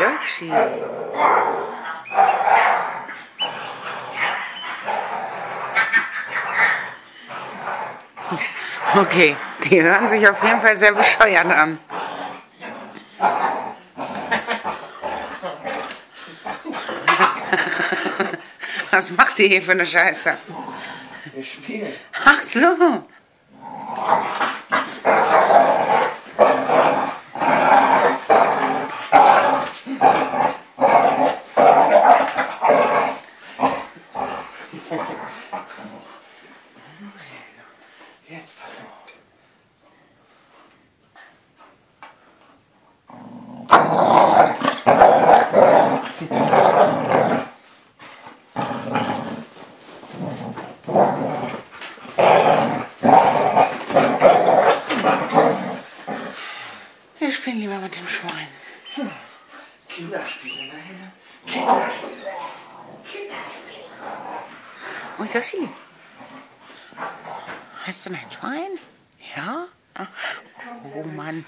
Maxi. Okay, die hören sich auf jeden Fall sehr bescheuert an. Was macht ihr hier für eine Scheiße? Wir spielen. Ach so. Jetzt pass auf. Wir spielen lieber mit dem Schwein. Kinderspiele, nein. Kinderspiele. Oh, Yoshi. Hast du mein Schwein? Ja? Oh Mann.